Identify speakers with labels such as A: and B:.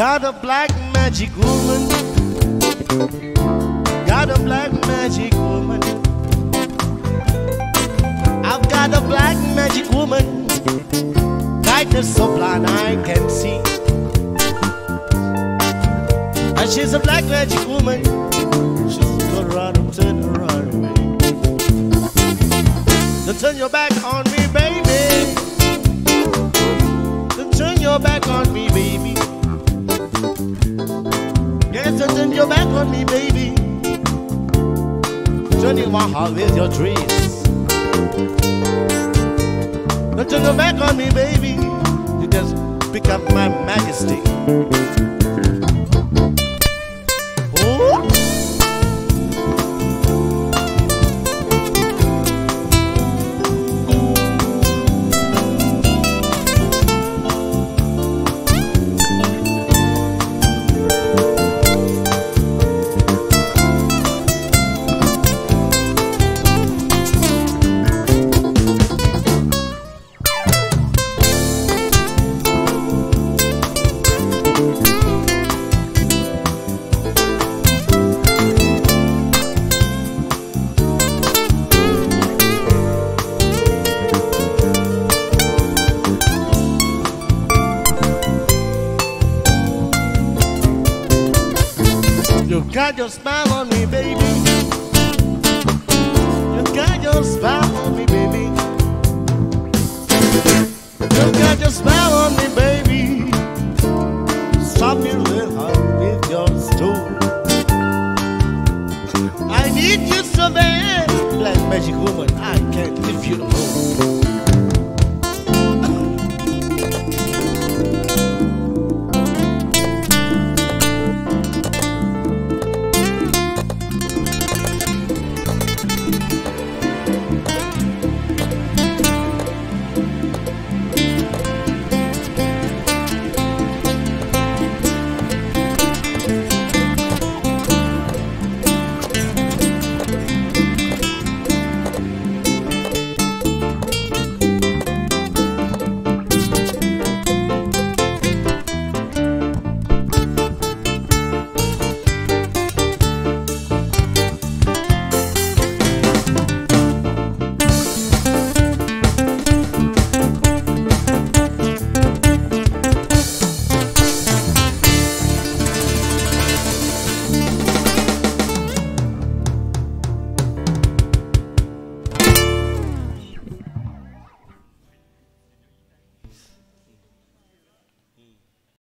A: black magic woman. Got a black magic woman. I've got a black magic woman. Brightness so blind I can see. And she's a black magic woman. She's gonna run and turn around. Don't turn your back on me, Don't turn your back on me, baby. Turning my heart with your trees. Don't turn your back on me, baby. You just pick up my majesty. You got your smile on me, baby. You got your smile on me, baby. You got your smile on me, baby. Stop me with with your stool. I need you so bad, black magic woman. I can't leave you alone.